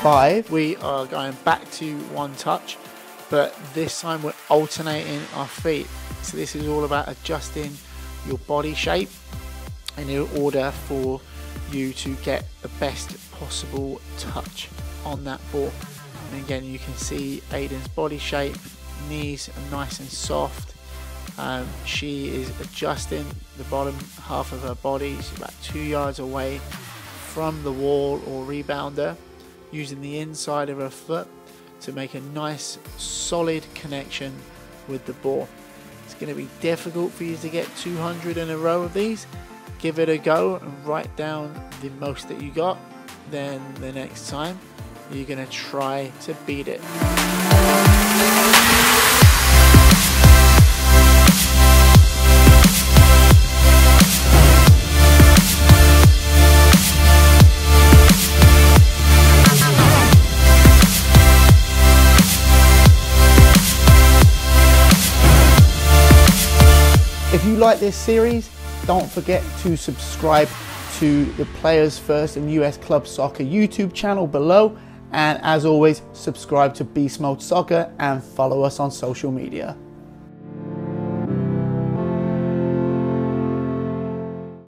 five. We are going back to one touch, but this time we're alternating our feet. So this is all about adjusting your body shape in order for you to get the best possible touch on that ball. And again, you can see Aiden's body shape, knees are nice and soft. Um, she is adjusting the bottom half of her body. She's about two yards away from the wall or rebounder, using the inside of her foot to make a nice solid connection with the ball. It's going to be difficult for you to get 200 in a row of these. Give it a go and write down the most that you got. Then the next time you're going to try to beat it. If you like this series, don't forget to subscribe to the Players First and US Club Soccer YouTube channel below. And as always, subscribe to Beast Mode Soccer and follow us on social media.